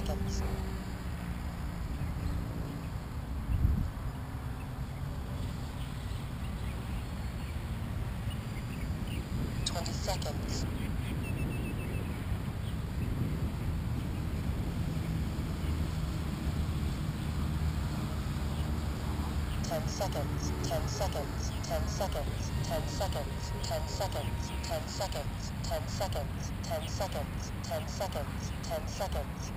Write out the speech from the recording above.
seconds. Twenty seconds. Ten seconds, ten seconds, ten seconds, ten seconds, ten seconds, ten seconds, ten seconds, ten seconds, ten seconds, ten seconds.